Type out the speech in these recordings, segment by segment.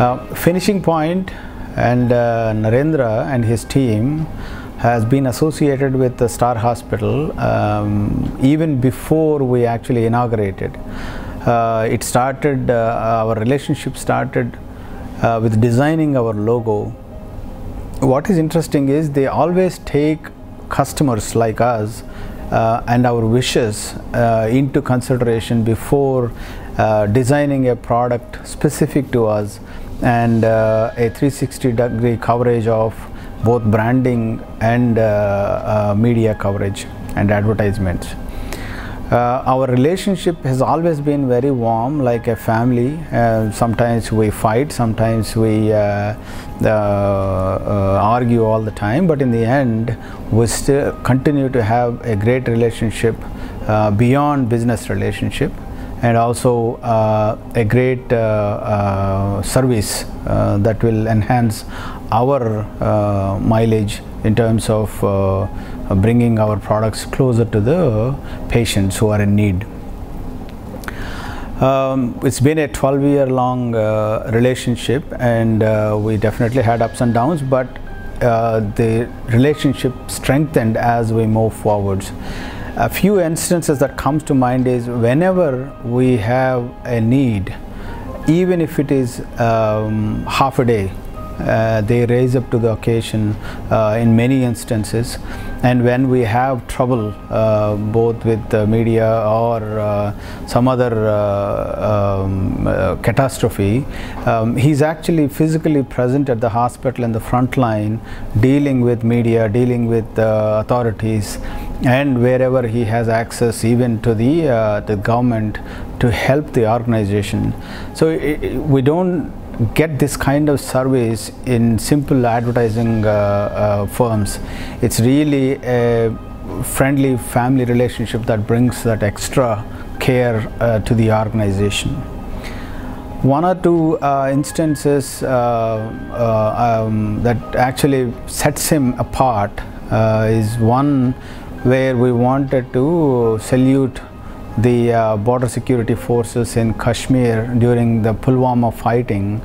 Uh, Finishing Pointe and uh, Narendra and his team has been associated with the Star Hospital um, even before we actually inaugurated. Uh, it started, uh, our relationship started uh, with designing our logo. What is interesting is they always take customers like us uh, and our wishes into consideration before designing a product specific to us and uh, a 360 degree coverage of both branding and uh, uh, media coverage and advertisements. Uh, our relationship has always been very warm, like a family. Uh, sometimes we fight, sometimes we argue all the time, but in the end, we still continue to have a great relationship beyond business relationship and also uh, a great uh, uh, service that will enhance our mileage in terms of bringing our products closer to the patients who are in need. Um, it's been a 12 year long uh, relationship and uh, we definitely had ups and downs but uh, the relationship strengthened as we move forwards a few instances that comes to mind is whenever we have a need even if it is um, half a day uh, they raise up to the occasion uh, in many instances. And when we have trouble uh, both with the media or uh, some other uh, um, uh, catastrophe um, he's actually physically present at the hospital in the front line dealing with media dealing with authorities and wherever he has access even to the the government to help the organization so it, we don't get this kind of service in simple advertising uh, uh, firms. It's really a friendly family relationship that brings that extra care uh, to the organization. One or two uh, instances uh, uh, um, that actually sets him apart is one where we wanted to salute the uh, border security forces in Kashmir during the Pulwama fighting.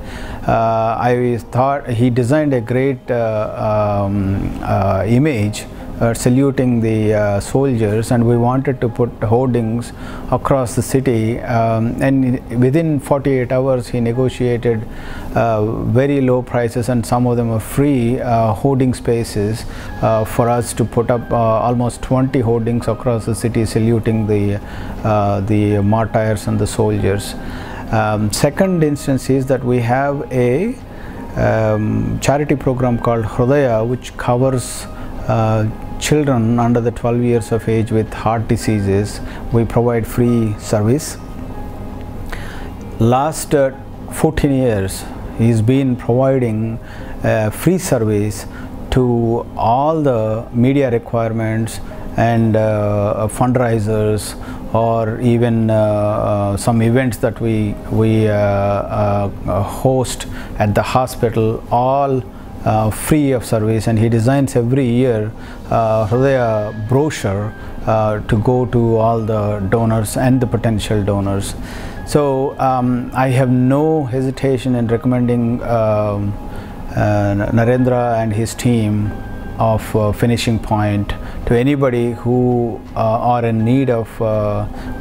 Uh, I thought he designed a great uh, um, uh, image uh, saluting the uh, soldiers and we wanted to put hoardings across the city um, and within 48 hours he negotiated uh, very low prices and some of them are free uh, hoarding spaces uh, for us to put up uh, almost 20 hoardings across the city saluting the the martyrs and the soldiers. Um, second instance is that we have a um, charity program called Hrudaya which covers uh, children under the 12 years of age with heart diseases we provide free service. Last uh, 14 years he's been providing uh, free service to all the media requirements and uh, fundraisers or even uh, uh, some events that we we uh, host at the hospital all uh, free of service and he designs every year uh, brochure uh, to go to all the donors and the potential donors. So um, I have no hesitation in recommending um, uh, Narendra and his team of uh, Finishing Pointe to anybody who uh, are in need of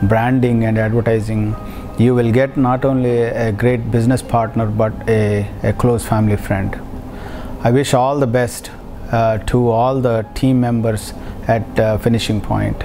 branding and advertising you will get not only a great business partner but a, a close family friend. I wish all the best uh, to all the team members at uh, Finishing Pointe.